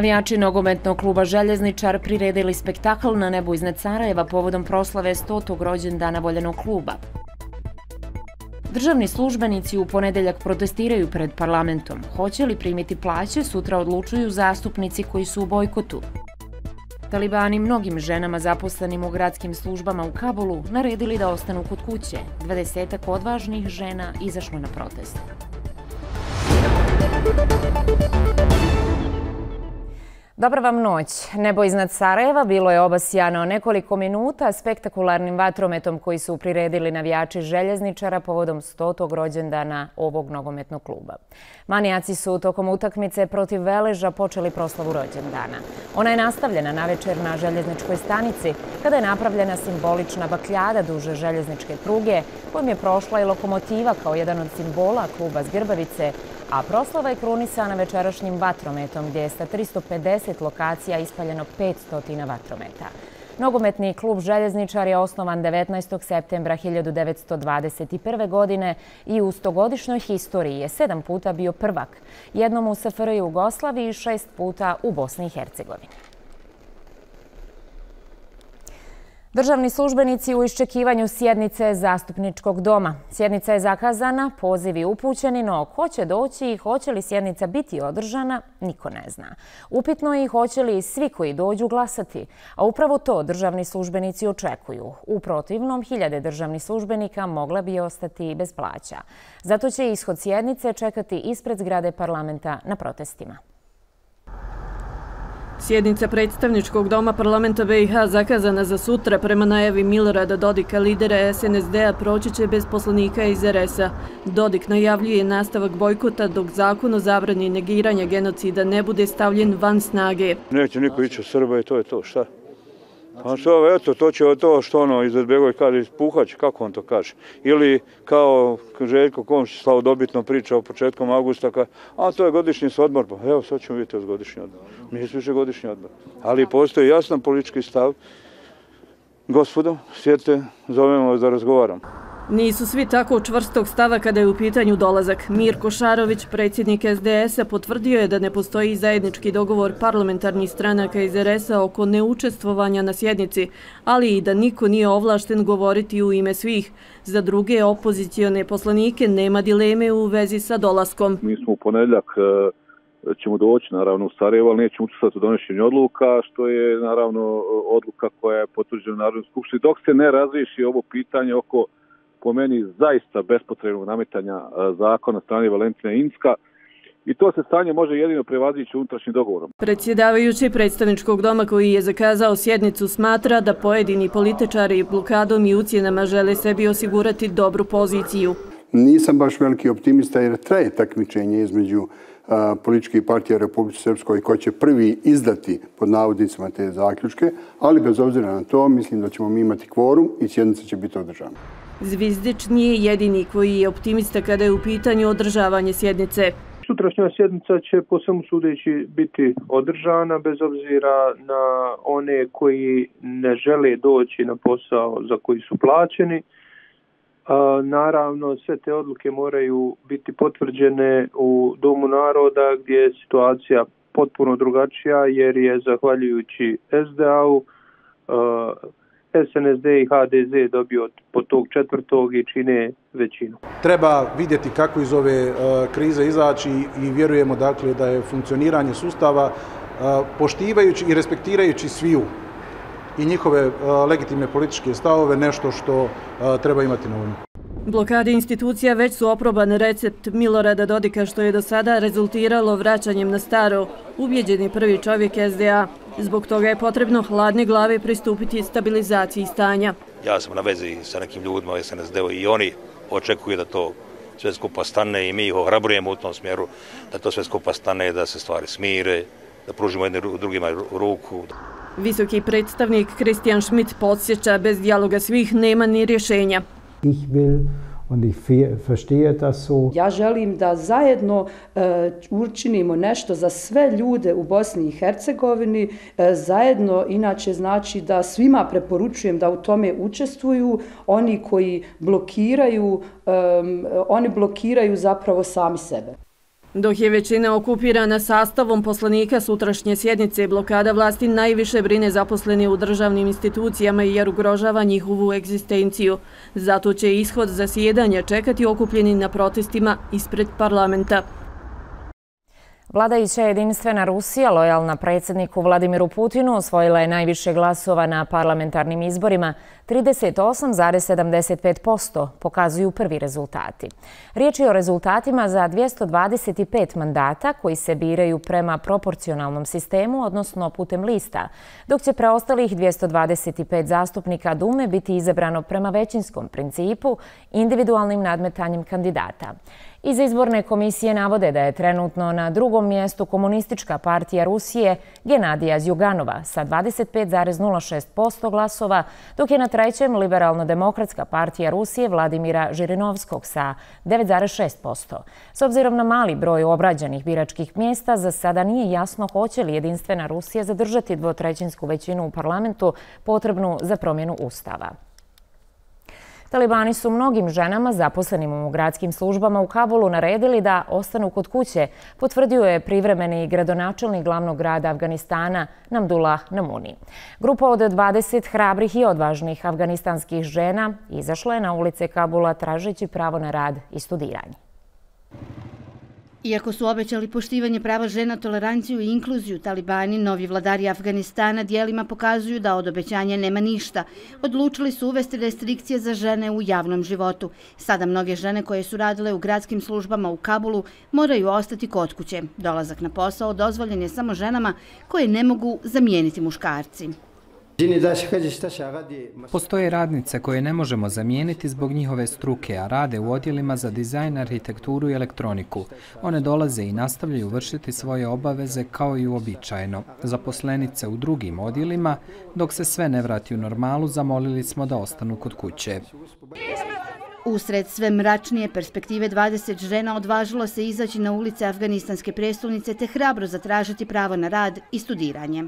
Navijači nogometnog kluba Željezničar priredili spektakl na nebu iznad Sarajeva povodom proslave 100. rođendana voljenog kluba. Državni službenici u ponedeljak protestiraju pred parlamentom. Hoće li primiti plaće, sutra odlučuju zastupnici koji su u bojkotu. Talibani mnogim ženama zaposlenim u gradskim službama u Kabulu naredili da ostanu kod kuće. 20 odvažnih žena izašlo na protest. Dobra vam noć. Nebo iznad Sarajeva bilo je obasjano nekoliko minuta spektakularnim vatrometom koji su priredili navijači željezničara povodom 100. rođendana ovog nogometnog kluba. Manijaci su tokom utakmice protiv Veleža počeli proslavu rođendana. Ona je nastavljena na večer na željezničkoj stanici kada je napravljena simbolična bakljada duže željezničke pruge kojim je prošla i lokomotiva kao jedan od simbola kluba Zgrbavice, a proslava je krunisana večerašnjim vatrometom gdje je sa 350 lokacija ispaljeno 500 vatrometa. Nogometni klub Željezničar je osnovan 19. septembra 1921. godine i u stogodišnjoj historiji je sedam puta bio prvak, jednom u SFR Jugoslaviji i šest puta u Bosni i Hercegovini. Državni službenici u iščekivanju sjednice zastupničkog doma. Sjednica je zakazana, pozivi upućeni, no ko će doći i hoće li sjednica biti održana, niko ne zna. Upitno je i hoće li svi koji dođu glasati, a upravo to državni službenici očekuju. U protivnom, hiljade državnih službenika mogla bi ostati bez plaća. Zato će ishod sjednice čekati ispred zgrade parlamenta na protestima. Sjednica predstavničkog doma parlamenta BiH zakazana za sutra prema najavi Milorada Dodika, lidera SNSD-a, proći će bez poslanika iz RS-a. Dodik najavljuje nastavak bojkota dok zakon o zabrani negiranja genocida ne bude stavljen van snage. Neće niko ići u Srba i to je to, šta? Pa što, eto, to će to što ono iz kaže, puhać, kako on to kaže. Ili kao Željko Komšić slavodobitno priča o početkom augusta, ka, a to je godišnji odmor, pa evo sad ćemo vidjeti uz godišnji odmor. Mi su više godišnji odmor. Ali postoji jasan politički stav. Gospodo, sjete, zovemo vas da razgovaramo. Nisu svi tako čvrstog stava kada je u pitanju dolazak. Mirko Šarović, predsjednik SDS-a, potvrdio je da ne postoji zajednički dogovor parlamentarnih stranaka iz RS-a oko neučestvovanja na sjednici, ali i da niko nije ovlašten govoriti u ime svih. Za druge opozicijone poslanike nema dileme u vezi sa dolaskom. Mi smo u ponedljak e, ćemo doći naravno u Sarajevo, ali nećemo učestvati u donošenju odluka, što je naravno e, odluka koja je potvrđena u Narodnoj skupštini. Dok se ne razviši ovo pitanje oko po meni zaista bespotrebnog nametanja e, zakona strane Valentina Inska i to se stanje može jedino prevazići unutrašnjim dogovorom. Predsjedavajući predstavničkog doma koji je zakazao sjednicu smatra da pojedini političari blokadom i ucijenama žele sebi osigurati dobru poziciju. Nisam baš veliki optimista jer traje takmičenje između političke partije Republike Srpskoj koji će prvi izdati pod navodnicima te zaključke, ali bez obzira na to mislim da ćemo mi imati kvorum i sjednica će biti održana. Zvizdić nije jedini koji je optimista kada je u pitanju održavanje sjednice. Sutrašnja sjednica će po svemu sudeći biti održana bez obzira na one koji ne žele doći na posao za koji su plaćeni. Naravno, sve te odluke moraju biti potvrđene u Domu naroda gdje je situacija potpuno drugačija jer je zahvaljujući SDA-u SNSD i HDZ dobio po tog četvrtog i čine većinu. Treba vidjeti kako iz ove krize izaći i vjerujemo dakle da je funkcioniranje sustava poštivajući i respektirajući sviju i njihove legitimne političke stavove nešto što treba imati na umu. Blokade institucija već su oproban recept Milorada Dodika što je do sada rezultiralo vraćanjem na staro, ubjeđeni prvi čovjek SDA. Zbog toga je potrebno hladne glave pristupiti stabilizaciji stanja. Ja sam na vezi sa nekim ljudima u SNSD-u i oni očekuju da to sve skupa stane i mi ih ohrabrujemo u tom smjeru da to sve skupa stane, da se stvari smire, da pružimo jedne drugima ruku. Visoki predstavnik Kristijan Schmidt podsjeća bez dijaloga svih nema ni rješenja. Ich will und ich verstehe das so. Ja želim da zajedno uh, učinimo nešto za sve ljude u Bosni i Hercegovini. Uh, zajedno, inače, znači da svima preporučujem da u tome učestvuju. Oni koji blokiraju, um, oni blokiraju zapravo sami sebe. Dok je većina okupirana sastavom poslanika sutrašnje sjednice, blokada vlasti najviše brine zaposleni u državnim institucijama jer ugrožava njihovu egzistenciju. Zato će ishod zasjedanja čekati okupljeni na protestima ispred parlamenta. Vladajuća jedinstvena Rusija, lojalna predsjedniku Vladimiru Putinu, osvojila je najviše glasova na parlamentarnim izborima, 38,75% pokazuju prvi rezultati. Riječ je o rezultatima za 225 mandata koji se biraju prema proporcionalnom sistemu, odnosno putem lista, dok će preostalih 225 zastupnika Dume biti izabrano prema većinskom principu individualnim nadmetanjem kandidata. Iz izborne komisije navode da je trenutno na drugom mjestu komunistička partija Rusije Genadija Zjuganova sa 25,06% glasova, dok je na trećem liberalno-demokratska partija Rusije Vladimira Žirinovskog sa 9,6%. S obzirom na mali broj obrađenih biračkih mjesta, za sada nije jasno hoće li jedinstvena Rusija zadržati dvotrećinsku većinu u parlamentu potrebnu za promjenu ustava. Talibani su mnogim ženama zaposlenim u gradskim službama u Kabulu naredili da ostanu kod kuće, potvrdio je privremeni gradonačelnik glavnog grada Afganistana Namdullah Namuni. Grupa od 20 hrabrih i odvažnih afganistanskih žena izašla je na ulice Kabula tražeći pravo na rad i studiranje. Iako su obećali poštivanje prava žena, toleranciju i inkluziju, talibani, novi vladari Afganistana, dijelima pokazuju da od obećanja nema ništa. Odlučili su uvesti restrikcije za žene u javnom životu. Sada mnoge žene koje su radile u gradskim službama u Kabulu moraju ostati kod kuće. Dolazak na posao dozvoljen je samo ženama koje ne mogu zamijeniti muškarci. Postoje radnice koje ne možemo zamijeniti zbog njihove struke, a rade u odjelima za dizajn, arhitekturu i elektroniku. One dolaze i nastavljaju vršiti svoje obaveze kao i uobičajeno. Zaposlenice u drugim odjelima, dok se sve ne vrati u normalu, zamolili smo da ostanu kod kuće. Usred sve mračnije perspektive 20 žena odvažilo se izaći na ulice Afganistanske prestolnice te hrabro zatražiti pravo na rad i studiranje.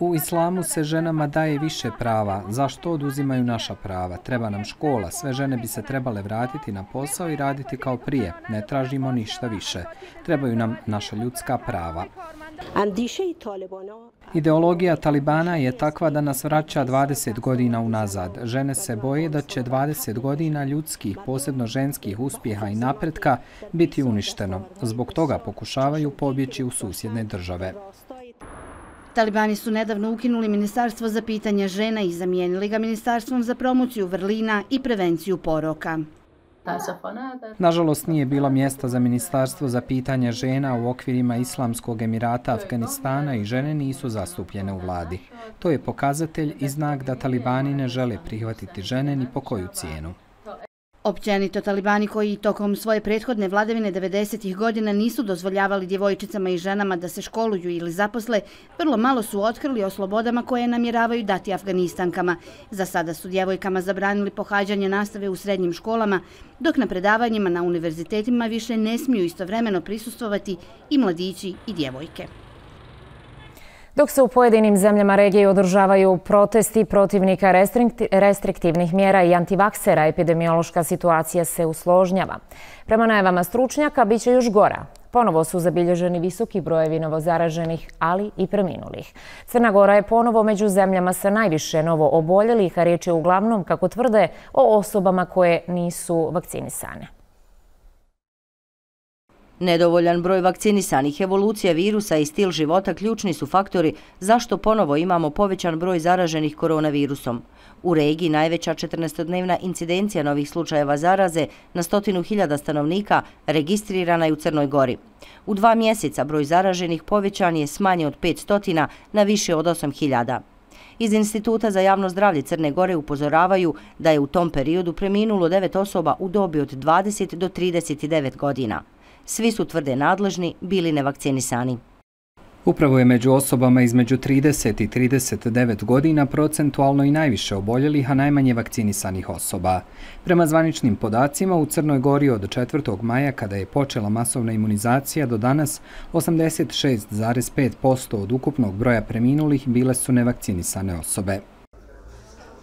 U islamu se ženama daje više prava. Zašto oduzimaju naša prava? Treba nam škola. Sve žene bi se trebale vratiti na posao i raditi kao prije. Ne tražimo ništa više. Trebaju nam naša ljudska prava. Ideologija Talibana je takva da nas vraća 20 godina unazad. Žene se boje da će 20 godina ljudskih, posebno ženskih uspjeha i napretka biti uništeno. Zbog toga pokušavaju pobjeći u susjedne države. Talibani su nedavno ukinuli Ministarstvo za pitanje žena i zamijenili ga Ministarstvom za promociju vrlina i prevenciju poroka. Nažalost, nije bilo mjesta za ministarstvo za pitanje žena u okvirima Islamskog emirata Afganistana i žene nisu zastupljene u vladi. To je pokazatelj i znak da talibani ne žele prihvatiti žene ni po koju cijenu. Općenito talibani koji tokom svoje prethodne vladavine 90. godina nisu dozvoljavali djevojčicama i ženama da se školuju ili zaposle, vrlo malo su otkrili o slobodama koje namjeravaju dati Afganistankama. Za sada su djevojkama zabranili pohađanje nastave u srednjim školama, dok na predavanjima na univerzitetima više ne smiju istovremeno prisustovati i mladići i djevojke. Dok se u pojedinim zemljama regije održavaju protesti protivnika restriktivnih mjera i antivaksera, epidemiološka situacija se usložnjava. Prema najavama stručnjaka, bit će još gora. Ponovo su zabilježeni visoki brojevi novozaraženih, ali i preminulih. Crna Gora je ponovo među zemljama sa najviše novo oboljelih, a riječ je uglavnom, kako tvrde, o osobama koje nisu vakcinisane. Nedovoljan broj vakcinisanih, evolucija virusa i stil života ključni su faktori zašto ponovo imamo povećan broj zaraženih koronavirusom. U regiji najveća 14-dnevna incidencija novih slučajeva zaraze na stotinu hiljada stanovnika registrirana je u Crnoj Gori. U dva mjeseca broj zaraženih povećan je smanje od 500 na više od 8 hiljada. Iz Instituta za javno zdravlje Crne Gore upozoravaju da je u tom periodu preminulo 9 osoba u dobi od 20 do 39 godina svi su tvrde nadležni bili nevakcinisani. Upravo je među osobama između 30 i 39 godina procentualno i najviše oboljelih, a najmanje vakcinisanih osoba. Prema zvaničnim podacima, u Crnoj Gori od 4. maja, kada je počela masovna imunizacija, do danas 86,5% od ukupnog broja preminulih bile su nevakcinisane osobe.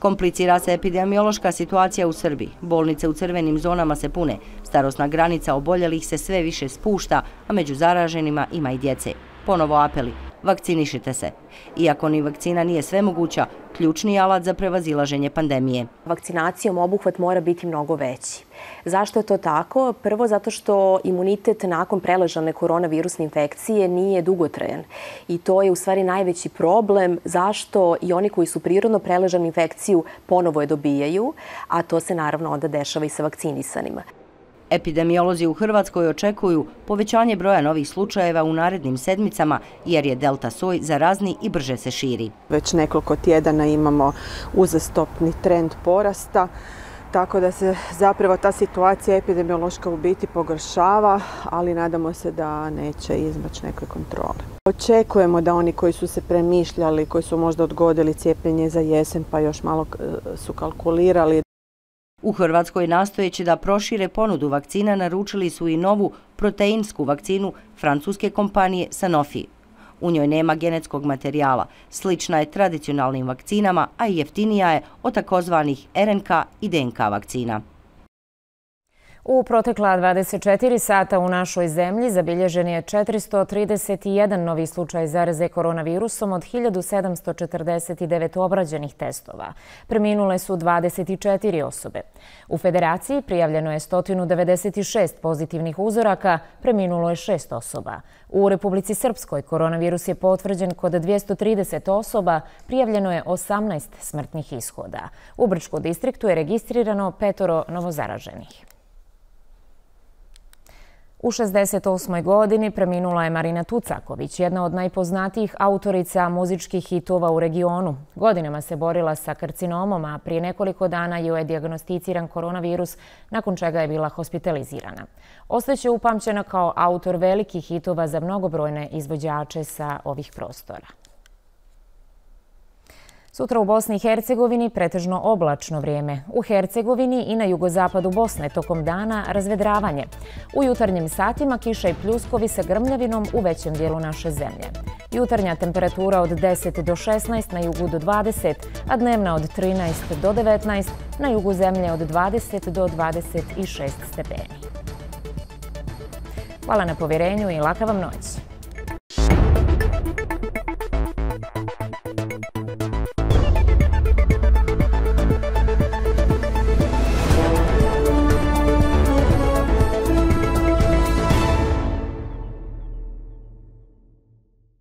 Komplicira se epidemiološka situacija u Srbiji. Bolnice u crvenim zonama se pune. Starosna granica oboljelih se sve više spušta, a među zaraženima ima i djece. Ponovo apeli. Vakcinišite se. Iako ni vakcina nije sve moguća, ključni alat za prevazilaženje pandemije. Vakcinacijom obuhvat mora biti mnogo veći. Zašto je to tako? Prvo zato što imunitet nakon preležane koronavirusne infekcije nije dugotrajan. I to je u stvari najveći problem zašto i oni koji su prirodno preležani infekciju ponovo je dobijaju, a to se naravno onda dešava i sa vakcinisanima. Epidemiolozi u Hrvatskoj očekuju povećanje broja novih slučajeva u narednim sedmicama jer je delta soj zarazni i brže se širi. Već nekoliko tjedana imamo uzastopni trend porasta, tako da se zapravo ta situacija epidemiološka u biti pogoršava, ali nadamo se da neće izmaći nekoj kontrole. Očekujemo da oni koji su se premišljali, koji su možda odgodili cijepljenje za jesen pa još malo e, su kalkulirali, U Hrvatskoj nastojeći da prošire ponudu vakcina naručili su i novu proteinsku vakcinu francuske kompanije Sanofi. U njoj nema genetskog materijala, slična je tradicionalnim vakcinama, a i jeftinija je od takozvanih RNK i DNK vakcina. U protekla 24 sata u našoj zemlji zabilježen je 431 novi slučaj zaraze koronavirusom od 1749 obrađenih testova. Preminule su 24 osobe. U federaciji prijavljeno je 196 pozitivnih uzoraka, preminulo je 6 osoba. U Republici Srpskoj koronavirus je potvrđen kod 230 osoba, prijavljeno je 18 smrtnih ishoda. U Brčko distriktu je registrirano petoro novozaraženih. U 68. godini preminula je Marina Tucaković, jedna od najpoznatijih autorica muzičkih hitova u regionu. Godinama se borila sa karcinomom, a prije nekoliko dana joj je e diagnosticiran koronavirus, nakon čega je bila hospitalizirana. Ostaće upamćena kao autor velikih hitova za mnogobrojne izvođače sa ovih prostora. Sutra u Bosni i Hercegovini pretežno oblačno vrijeme. U Hercegovini i na jugozapadu Bosne tokom dana razvedravanje. U jutarnjim satima kiša i pljuskovi sa grmljavinom u većem dijelu naše zemlje. Jutarnja temperatura od 10 do 16, na jugu do 20, a dnevna od 13 do 19, na jugu zemlje od 20 do 26 stepeni. Hvala na povjerenju i laka vam noć.